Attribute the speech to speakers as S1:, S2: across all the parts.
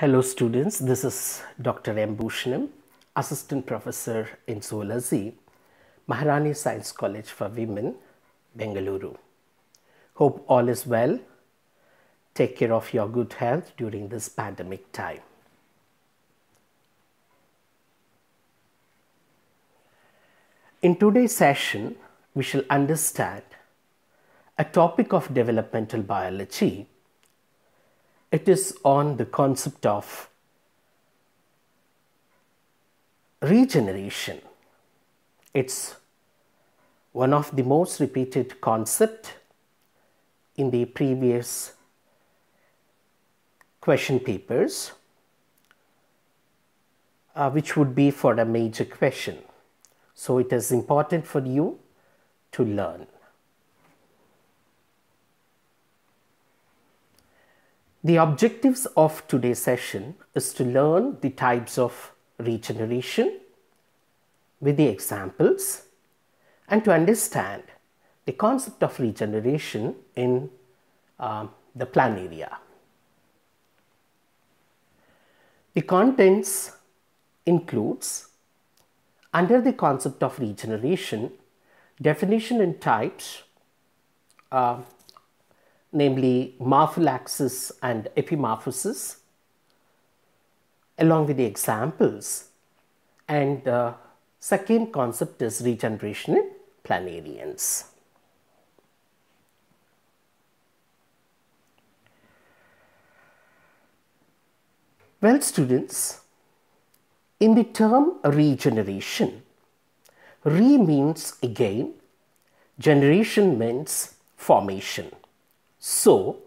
S1: Hello students, this is Dr. M. Bhushanam, Assistant Professor in Zoology, Maharani Science College for Women, Bengaluru. Hope all is well. Take care of your good health during this pandemic time. In today's session, we shall understand a topic of developmental biology. It is on the concept of regeneration. It's one of the most repeated concept in the previous question papers, uh, which would be for a major question. So it is important for you to learn. The objectives of today's session is to learn the types of regeneration with the examples and to understand the concept of regeneration in um, the planaria. The contents includes under the concept of regeneration definition and types uh, namely morphallaxis and epimorphosis along with the examples and uh, second concept is regeneration in planarians. Well students, in the term regeneration, re means again, generation means formation. So,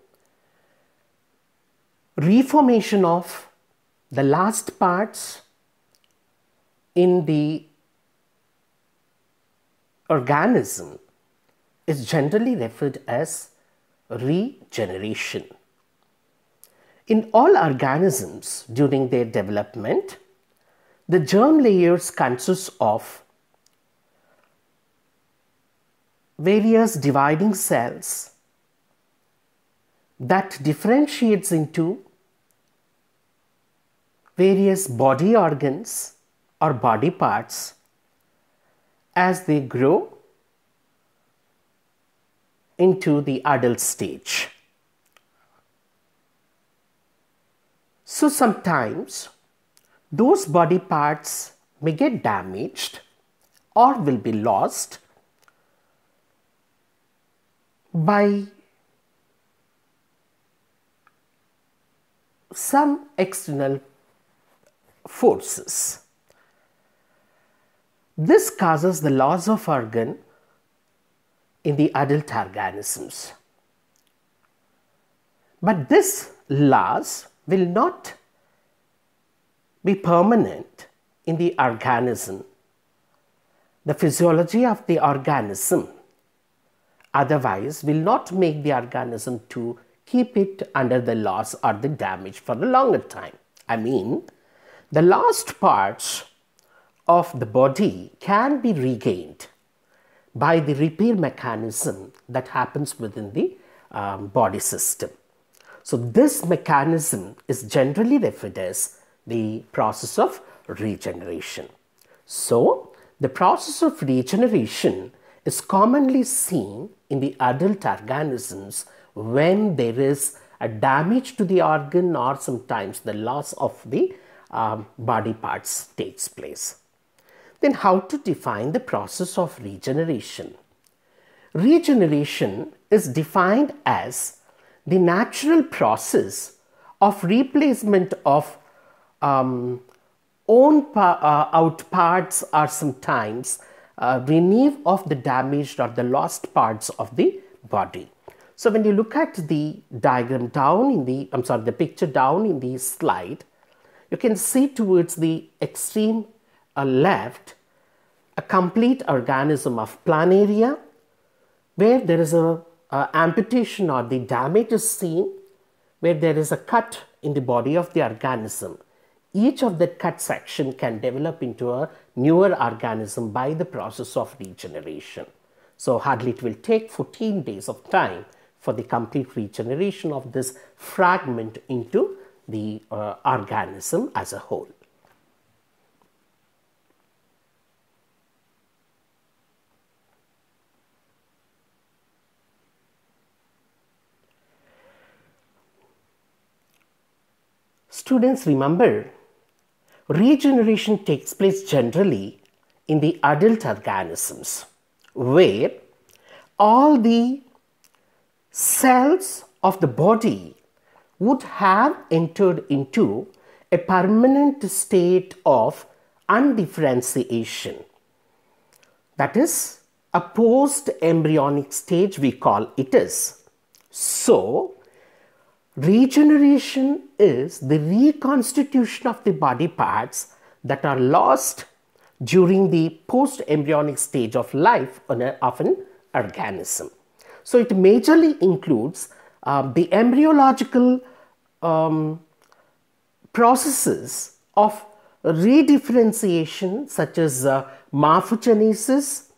S1: reformation of the last parts in the organism is generally referred as regeneration. In all organisms during their development, the germ layers consist of various dividing cells that differentiates into various body organs or body parts as they grow into the adult stage. So sometimes those body parts may get damaged or will be lost by some external forces. This causes the loss of organ in the adult organisms. But this loss will not be permanent in the organism. The physiology of the organism otherwise will not make the organism to keep it under the loss or the damage for a longer time. I mean, the lost parts of the body can be regained by the repair mechanism that happens within the um, body system. So, this mechanism is generally referred as the process of regeneration. So, the process of regeneration is commonly seen in the adult organisms when there is a damage to the organ or sometimes the loss of the um, body parts takes place. Then how to define the process of regeneration? Regeneration is defined as the natural process of replacement of um, own pa uh, out parts or sometimes uh, renew of the damaged or the lost parts of the body. So when you look at the diagram down in the, I'm sorry, the picture down in the slide, you can see towards the extreme uh, left a complete organism of planaria where there is a, a amputation or the damage is seen where there is a cut in the body of the organism. Each of the cut section can develop into a newer organism by the process of regeneration. So hardly it will take 14 days of time for the complete regeneration of this fragment into the uh, organism as a whole. Students remember, regeneration takes place generally in the adult organisms where all the cells of the body would have entered into a permanent state of undifferentiation. That is, a post embryonic stage, we call it is. So, regeneration is the reconstitution of the body parts that are lost during the post embryonic stage of life of an organism. So it majorly includes uh, the embryological um, processes of redifferentiation such as uh, morphogenesis.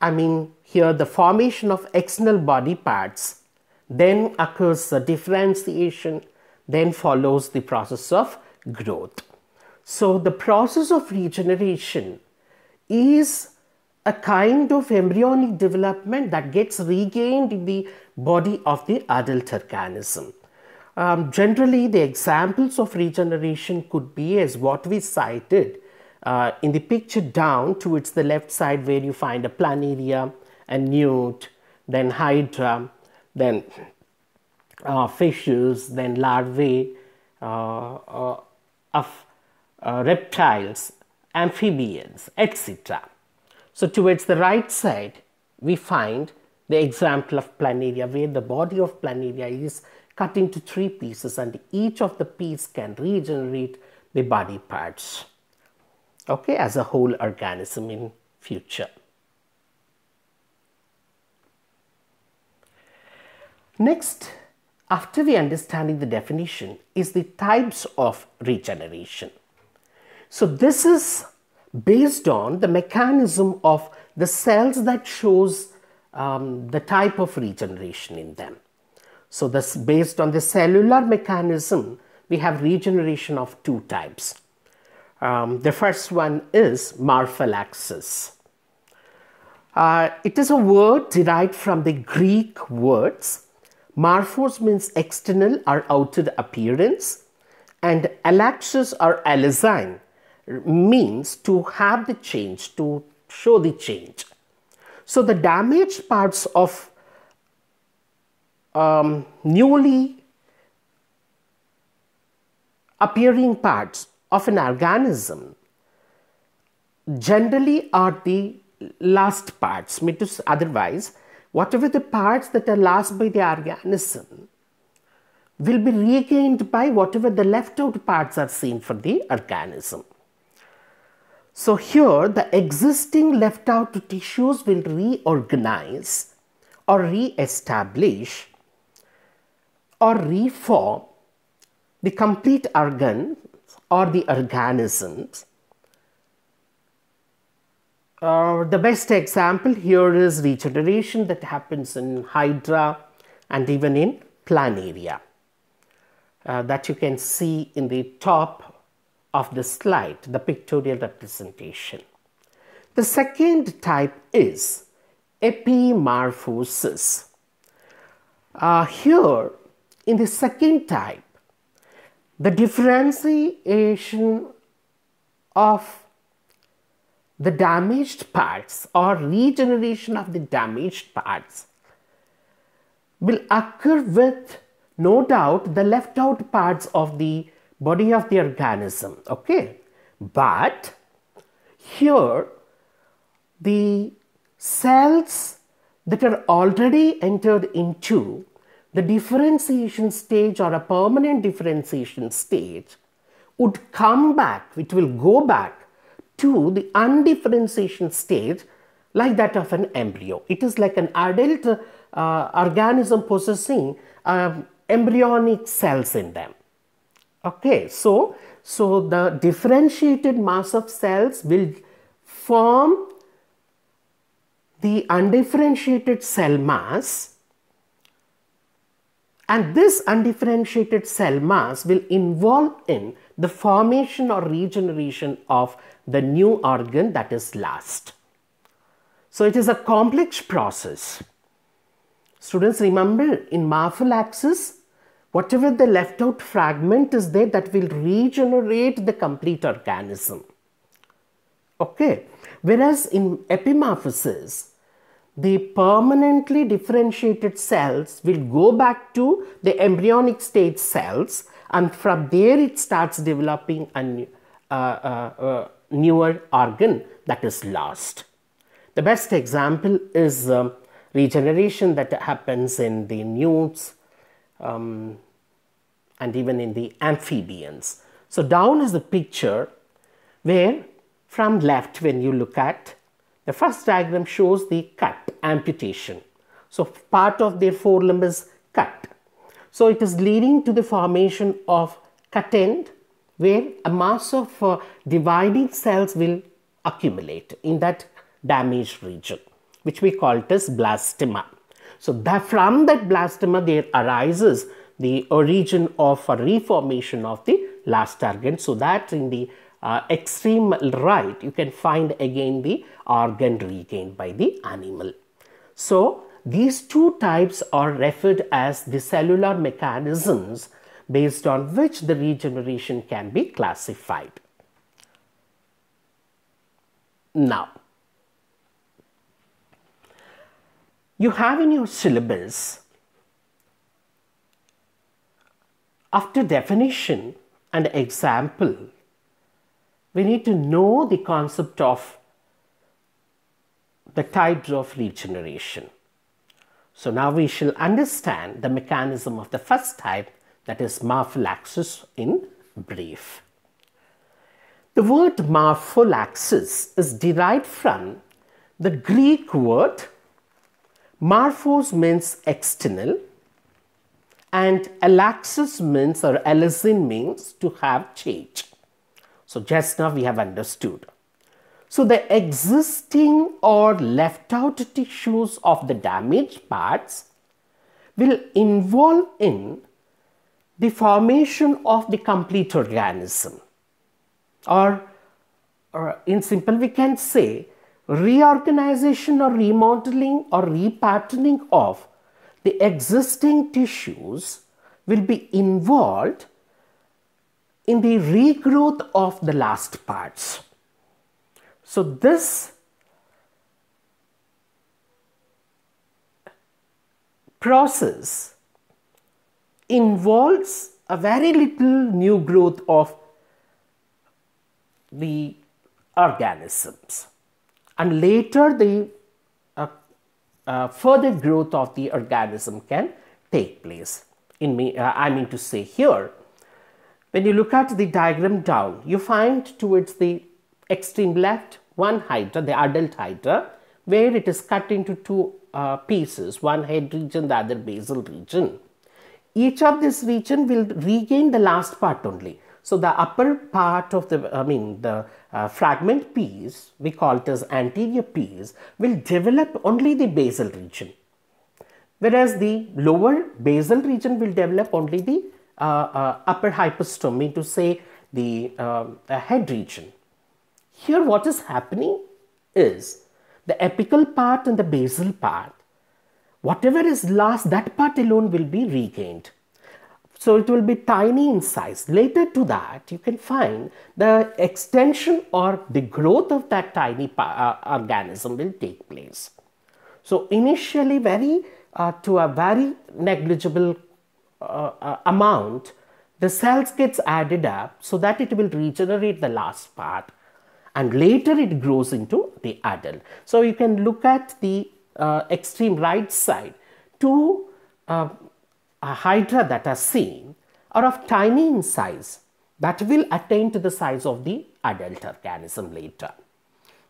S1: I mean here the formation of external body parts then occurs the differentiation then follows the process of growth. So the process of regeneration is a kind of embryonic development that gets regained in the body of the adult organism. Um, generally, the examples of regeneration could be as what we cited uh, in the picture down towards the left side where you find a planaria, a newt, then hydra, then uh, fishes, then larvae uh, uh of uh, reptiles, amphibians, etc. So towards the right side, we find the example of planaria where the body of planaria is cut into three pieces and each of the piece can regenerate the body parts okay as a whole organism in future. Next after we understanding the definition is the types of regeneration. So this is based on the mechanism of the cells that shows um, the type of regeneration in them. So this based on the cellular mechanism, we have regeneration of two types. Um, the first one is morphallaxis. Uh, it is a word derived from the Greek words. Morphos means external or outer appearance, and alaxis or alazine means to have the change, to show the change. So the damaged parts of um, newly appearing parts of an organism generally are the last parts, otherwise, whatever the parts that are lost by the organism will be regained by whatever the left out parts are seen for the organism. So here the existing left out tissues will reorganize or re-establish or reform the complete organ or the organisms. Uh, the best example here is regeneration that happens in Hydra and even in Planaria uh, that you can see in the top of the slide, the pictorial representation. The second type is epimorphosis. Uh, here, in the second type, the differentiation of the damaged parts or regeneration of the damaged parts will occur with no doubt the left out parts of the body of the organism okay but here the cells that are already entered into the differentiation stage or a permanent differentiation stage would come back, it will go back to the undifferentiation stage like that of an embryo. It is like an adult uh, organism possessing uh, embryonic cells in them. Okay, so, so the differentiated mass of cells will form the undifferentiated cell mass And this undifferentiated cell mass will involve in the formation or regeneration of the new organ that is last. So it is a complex process. Students remember in morphallaxis, whatever the left out fragment is there that will regenerate the complete organism. Okay. Whereas in epimorphosis, the permanently differentiated cells will go back to the embryonic stage cells and from there it starts developing a uh, uh, uh, newer organ that is lost. The best example is um, regeneration that happens in the newts um, and even in the amphibians. So down is the picture where from left when you look at the first diagram shows the cut amputation. So part of their forelimb is cut. So it is leading to the formation of cut end where a mass of uh, dividing cells will accumulate in that damaged region which we call it as blastema. So that from that blastema there arises the origin of a reformation of the last organ so that in the uh, extreme right you can find again the organ regained by the animal. So these two types are referred as the cellular mechanisms based on which the regeneration can be classified. Now, you have in your syllabus after definition and example we need to know the concept of the types of regeneration. So now we shall understand the mechanism of the first type that is morphallaxis in brief. The word morphallaxis is derived from the Greek word morphos means external and alaxis means or alazin means to have change. So just now we have understood. So the existing or left out tissues of the damaged parts will involve in the formation of the complete organism or, or in simple we can say reorganization or remodeling or repatterning of the existing tissues will be involved in the regrowth of the last parts. So this process involves a very little new growth of the organisms and later the uh, uh, further growth of the organism can take place in me uh, i mean to say here when you look at the diagram down, you find towards the extreme left one hydra, the adult hydra, where it is cut into two uh, pieces, one head region, the other basal region. Each of this region will regain the last part only. So the upper part of the, I mean, the uh, fragment piece, we call it as anterior piece, will develop only the basal region. Whereas the lower basal region will develop only the uh, uh, upper hypostome, to say the um, head region. Here what is happening is the apical part and the basal part, whatever is lost, that part alone will be regained. So it will be tiny in size. Later to that, you can find the extension or the growth of that tiny uh, organism will take place. So initially very uh, to a very negligible uh, uh, amount, the cells gets added up so that it will regenerate the last part and later it grows into the adult. So you can look at the uh, extreme right side. Two uh, hydra that are seen are of tiny in size that will attain to the size of the adult organism later.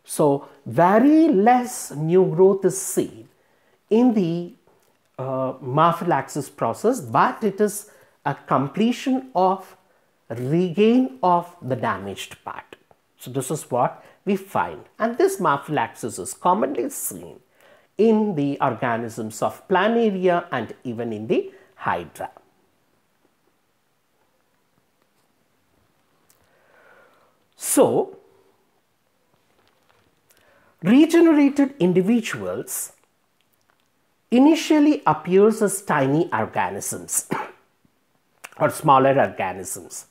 S1: So very less new growth is seen in the uh, morphallaxis process, but it is a completion of regain of the damaged part. So this is what we find. And this morphallaxis is commonly seen in the organisms of planaria and even in the hydra. So, regenerated individuals initially appears as tiny organisms or smaller organisms.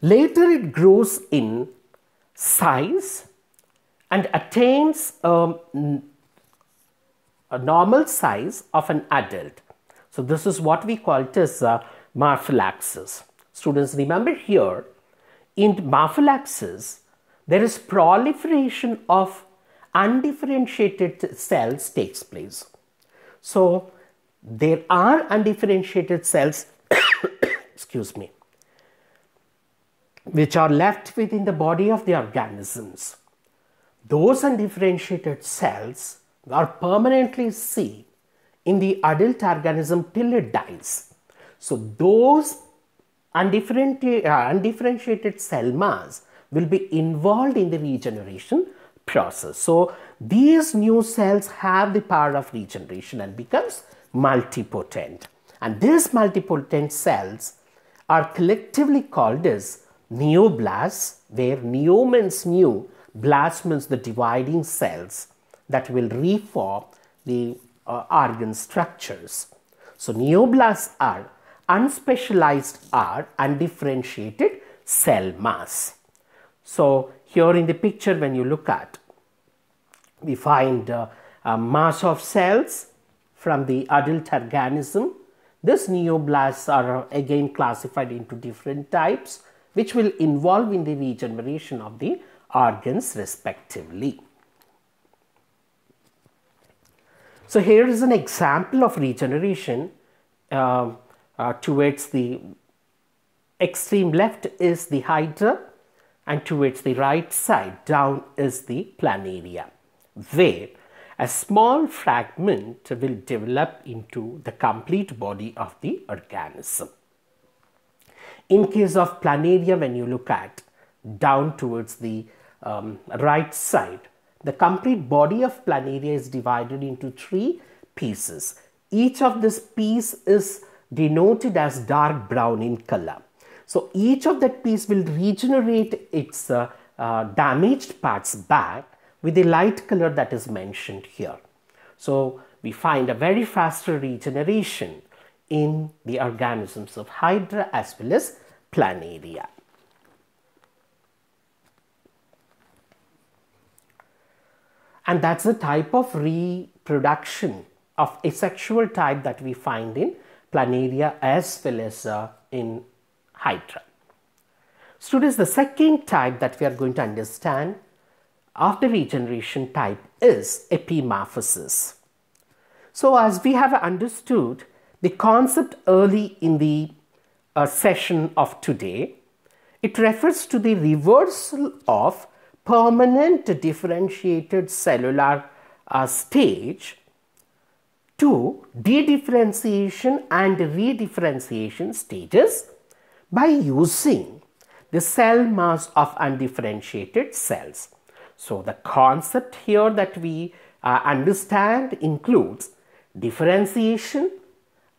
S1: Later it grows in size and attains um, a, a normal size of an adult. So this is what we call it as uh, morphallaxis. Students remember here in morphallaxis there is proliferation of undifferentiated cells takes place. So there are undifferentiated cells, excuse me, which are left within the body of the organisms. Those undifferentiated cells are permanently seen in the adult organism till it dies. So those undifferentiated, uh, undifferentiated cell mass will be involved in the regeneration process. So these new cells have the power of regeneration and becomes multipotent. And these multipotent cells are collectively called as neoblasts, where neo means new, blast means the dividing cells that will reform the uh, organ structures. So neoblasts are unspecialized or undifferentiated cell mass. So here in the picture when you look at, we find uh, a mass of cells from the adult organism. These neoblasts are again classified into different types which will involve in the regeneration of the organs respectively. So here is an example of regeneration uh, uh, towards the extreme left is the hydra and towards the right side down is the planaria where a small fragment will develop into the complete body of the organism. In case of planaria when you look at down towards the um, right side, the complete body of planaria is divided into three pieces. Each of this piece is denoted as dark brown in color. So each of that piece will regenerate its uh, uh, damaged parts back with the light color that is mentioned here. So we find a very faster regeneration in the organisms of Hydra as well as Planaria. And that's the type of reproduction of asexual type that we find in Planaria as well as uh, in Hydra. Students, the second type that we are going to understand of the regeneration type is epimorphosis. So as we have understood the concept early in the uh, session of today, it refers to the reversal of permanent differentiated cellular uh, stage to dedifferentiation and redifferentiation stages by using the cell mass of undifferentiated cells. So the concept here that we uh, understand includes differentiation,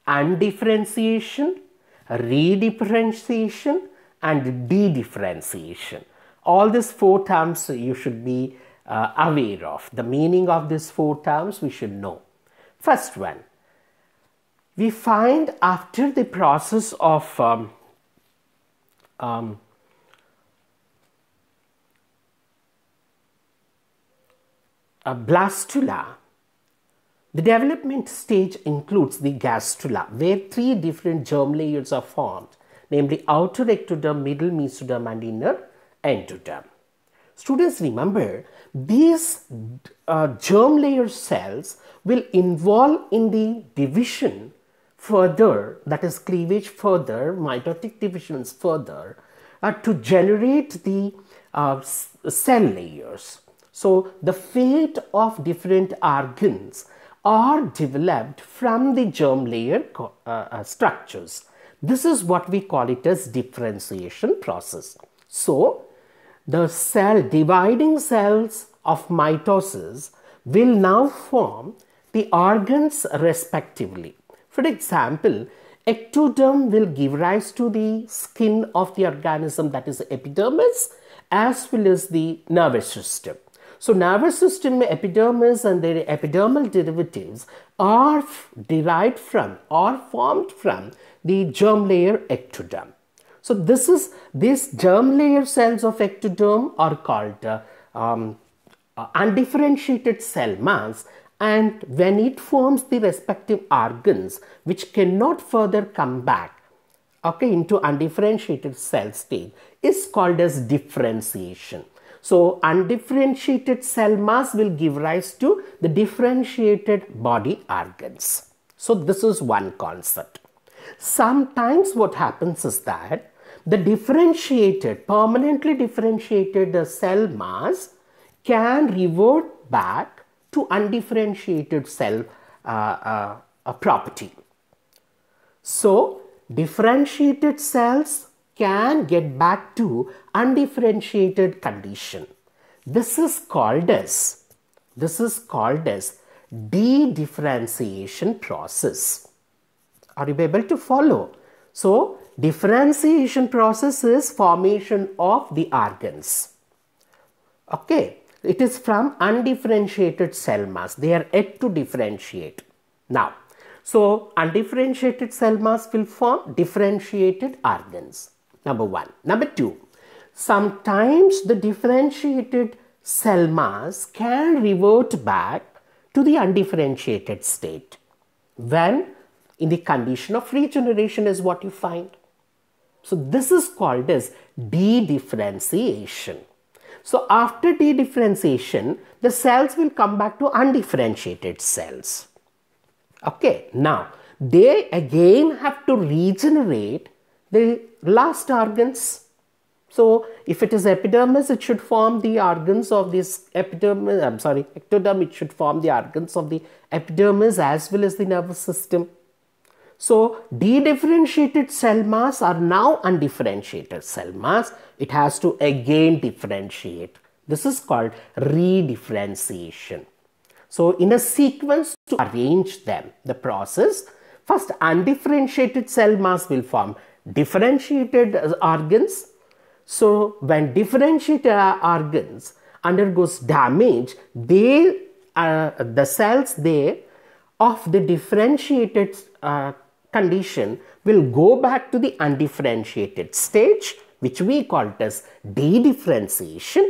S1: undifferentiation, redifferentiation and dedifferentiation. All these four terms you should be uh, aware of. The meaning of these four terms we should know. First one, we find after the process of um, um, a blastula, the development stage includes the gastrula, where three different germ layers are formed, namely outer ectoderm, middle mesoderm, and inner endoderm. Students remember, these uh, germ layer cells will involve in the division further, that is cleavage further, mitotic divisions further, uh, to generate the uh, cell layers. So the fate of different organs are developed from the germ layer uh, uh, structures. This is what we call it as differentiation process. So the cell dividing cells of mitosis will now form the organs respectively. For example, ectoderm will give rise to the skin of the organism that is epidermis as well as the nervous system. So nervous system epidermis and their epidermal derivatives are derived from or formed from the germ layer ectoderm. So this is these germ layer cells of ectoderm are called uh, um, uh, undifferentiated cell mass and when it forms the respective organs which cannot further come back okay into undifferentiated cell state is called as differentiation. So undifferentiated cell mass will give rise to the differentiated body organs. So this is one concept. Sometimes what happens is that the differentiated, permanently differentiated cell mass can revert back to undifferentiated cell uh, uh, uh, property. So differentiated cells can get back to undifferentiated condition. This is called as this is called as de-differentiation process. Are you able to follow? So differentiation process is formation of the organs. Okay, it is from undifferentiated cell mass. They are yet to differentiate. Now, so undifferentiated cell mass will form differentiated organs number one. Number two, sometimes the differentiated cell mass can revert back to the undifferentiated state when in the condition of regeneration is what you find. So this is called as de-differentiation. So after de-differentiation, the cells will come back to undifferentiated cells. Okay, now they again have to regenerate the last organs. So if it is epidermis, it should form the organs of this epidermis, I'm sorry, ectoderm, it should form the organs of the epidermis as well as the nervous system. So de-differentiated cell mass are now undifferentiated cell mass. It has to again differentiate. This is called redifferentiation. So in a sequence to arrange them, the process, first undifferentiated cell mass will form differentiated organs. So when differentiated organs undergoes damage, they uh, the cells there of the differentiated uh, condition will go back to the undifferentiated stage which we call it as de-differentiation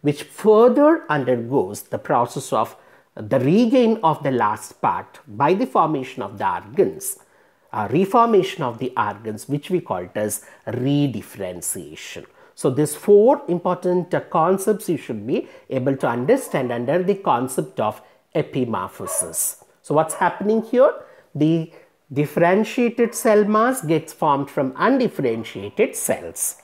S1: which further undergoes the process of the regain of the last part by the formation of the organs uh, reformation of the organs which we call it as redifferentiation. So these four important uh, concepts you should be able to understand under the concept of epimorphosis. So what's happening here? The differentiated cell mass gets formed from undifferentiated cells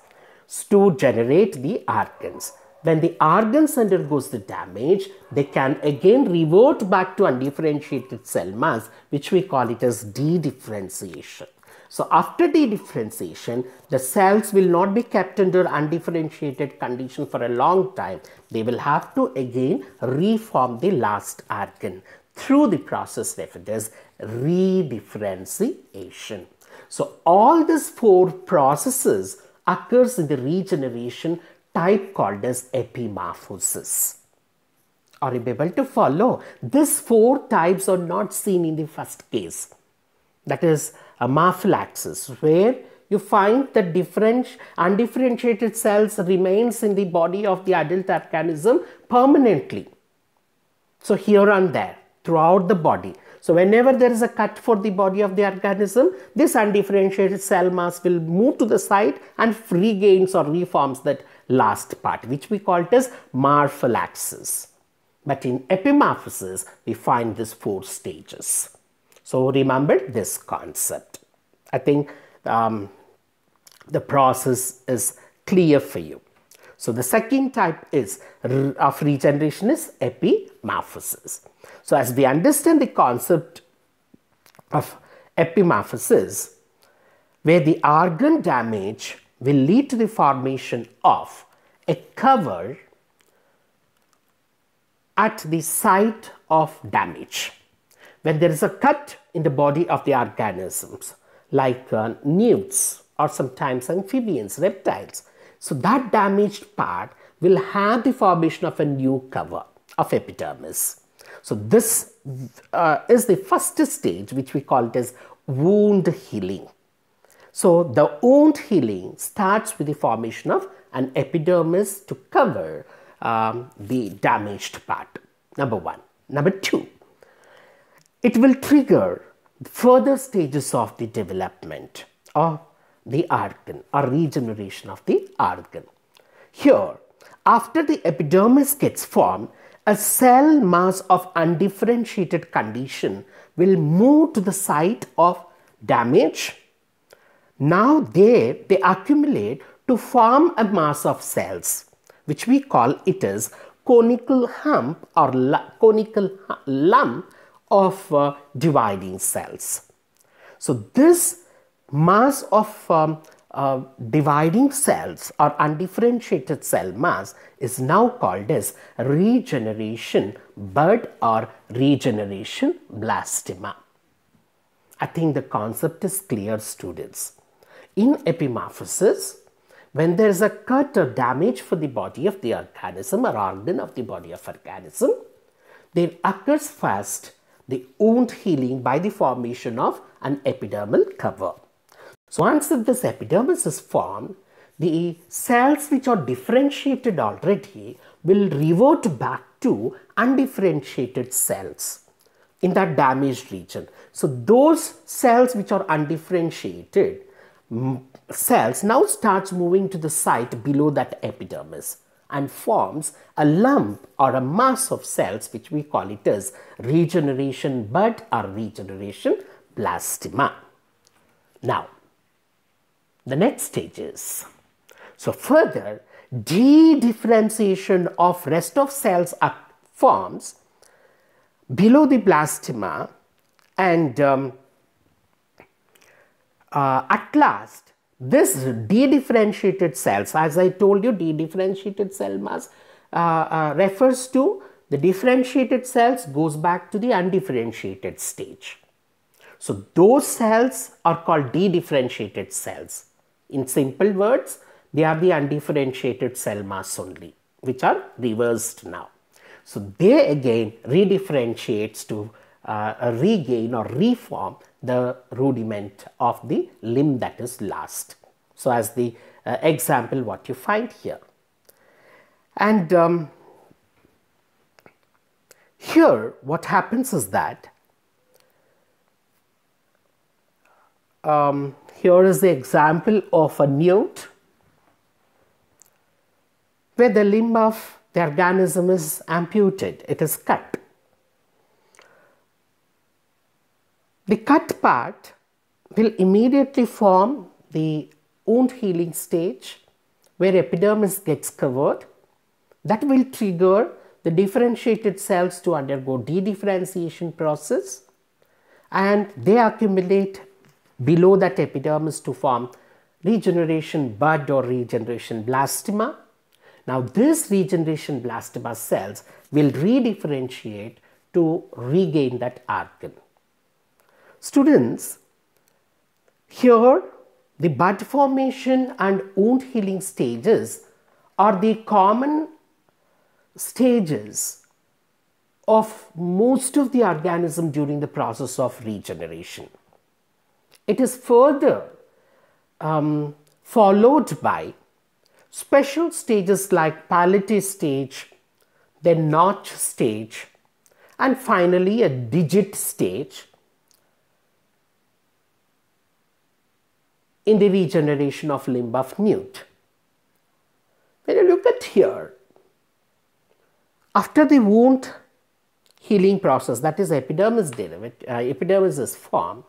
S1: to generate the organs. When the organs undergoes the damage, they can again revert back to undifferentiated cell mass, which we call it as de-differentiation. So after de-differentiation, the cells will not be kept under undifferentiated condition for a long time. They will have to again reform the last organ through the process referred as redifferentiation. So all these four processes occurs in the regeneration type called as epimorphosis. Are you able to follow? These four types are not seen in the first case. That is a where you find that different undifferentiated cells remains in the body of the adult organism permanently. So here and there throughout the body. So whenever there is a cut for the body of the organism, this undifferentiated cell mass will move to the site and regains or reforms that last part which we call it as morphallaxis. But in epimorphosis, we find these four stages. So remember this concept. I think um, the process is clear for you. So the second type is of regeneration is epimorphosis. So as we understand the concept of epimorphosis, where the organ damage will lead to the formation of a cover at the site of damage. When there is a cut in the body of the organisms, like uh, newts or sometimes amphibians, reptiles. So that damaged part will have the formation of a new cover of epidermis. So this uh, is the first stage which we call it as wound healing. So the wound healing starts with the formation of an epidermis to cover um, the damaged part. Number one. Number two, it will trigger further stages of the development of the organ or regeneration of the organ. Here, after the epidermis gets formed, a cell mass of undifferentiated condition will move to the site of damage. Now there they accumulate to form a mass of cells which we call it as conical hump or conical lump of uh, dividing cells. So this mass of um, uh, dividing cells or undifferentiated cell mass is now called as regeneration bud or regeneration blastema. I think the concept is clear students. In epimorphosis, when there is a cut or damage for the body of the organism or organ of the body of organism, there occurs first the wound healing by the formation of an epidermal cover. So once this epidermis is formed, the cells which are differentiated already will revert back to undifferentiated cells in that damaged region. So those cells which are undifferentiated cells now starts moving to the site below that epidermis and forms a lump or a mass of cells which we call it as regeneration bud or regeneration blastema. Now, the next stages. so further de-differentiation of rest of cells forms below the blastema and um, uh, at last this de-differentiated cells, as I told you, de-differentiated cell mass uh, uh, refers to the differentiated cells goes back to the undifferentiated stage. So those cells are called de-differentiated cells. In simple words, they are the undifferentiated cell mass only, which are reversed now. So they again redifferentiates to uh, regain or reform the rudiment of the limb that is lost. So as the uh, example what you find here. And um, here what happens is that um, here is the example of a newt where the limb of the organism is amputated, it is cut. The cut part will immediately form the wound healing stage where epidermis gets covered. That will trigger the differentiated cells to undergo de-differentiation process and they accumulate below that epidermis to form regeneration bud or regeneration blastema. Now this regeneration blastema cells will redifferentiate to regain that organ. Students, here the bud formation and wound healing stages are the common stages of most of the organism during the process of regeneration. It is further um, followed by special stages like palette stage, then notch stage, and finally a digit stage in the regeneration of limb of newt. When you look at here, after the wound healing process, that is epidermis, derivative, uh, epidermis is formed,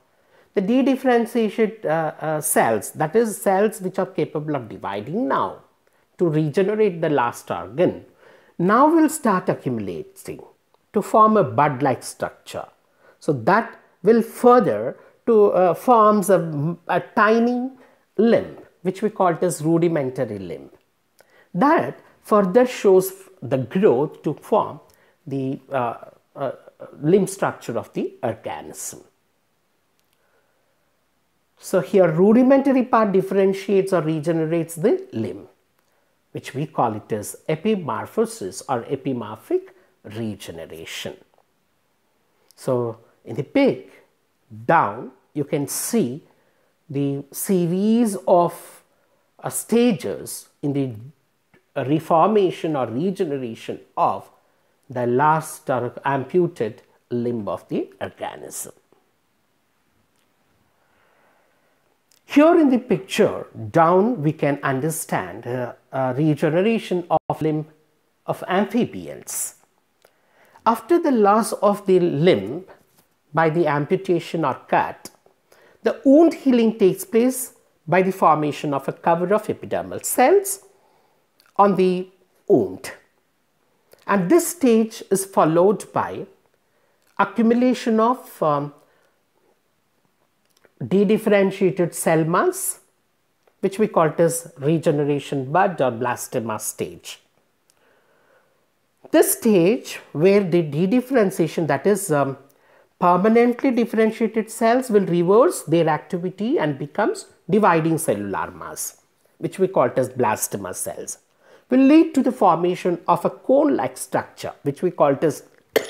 S1: the de-differentiated uh, uh, cells, that is cells which are capable of dividing now to regenerate the last organ, now will start accumulating to form a bud-like structure. So that will further to uh, forms a, a tiny limb which we call it as rudimentary limb. That further shows the growth to form the uh, uh, limb structure of the organism. So here rudimentary part differentiates or regenerates the limb, which we call it as epimorphosis or epimorphic regeneration. So in the pig down, you can see the series of uh, stages in the reformation or regeneration of the last amputated limb of the organism. Here in the picture down we can understand uh, uh, regeneration of limb of amphibians. After the loss of the limb by the amputation or cut, the wound healing takes place by the formation of a cover of epidermal cells on the wound. And this stage is followed by accumulation of um, dedifferentiated cell mass, which we call as regeneration bud or blastema stage. This stage where the dedifferentiation that is um, permanently differentiated cells will reverse their activity and becomes dividing cellular mass, which we call as blastema cells, will lead to the formation of a cone-like structure, which we call as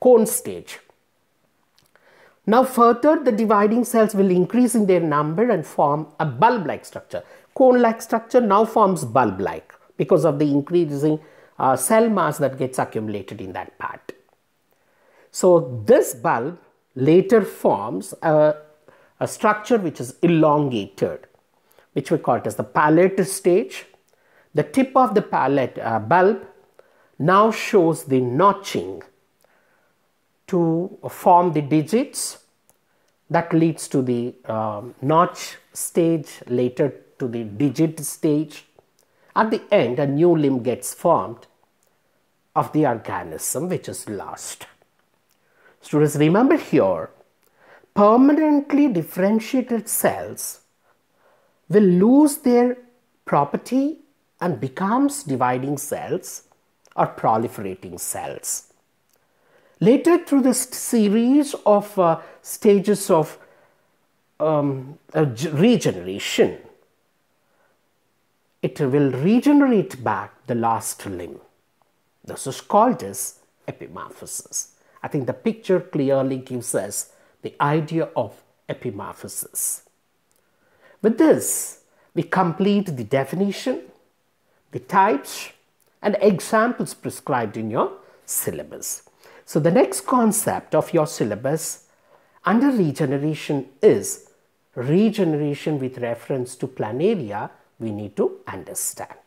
S1: cone stage. Now further the dividing cells will increase in their number and form a bulb-like structure. Cone-like structure now forms bulb-like because of the increasing uh, cell mass that gets accumulated in that part. So this bulb later forms a, a structure which is elongated, which we call it as the palette stage. The tip of the palette uh, bulb now shows the notching to form the digits that leads to the um, notch stage later to the digit stage. At the end a new limb gets formed of the organism which is lost. Students remember here permanently differentiated cells will lose their property and becomes dividing cells or proliferating cells Later, through this series of uh, stages of um, uh, regeneration, it will regenerate back the last limb. This is called as epimorphosis. I think the picture clearly gives us the idea of epimorphosis. With this, we complete the definition, the types, and examples prescribed in your syllabus. So the next concept of your syllabus under regeneration is regeneration with reference to planaria we need to understand.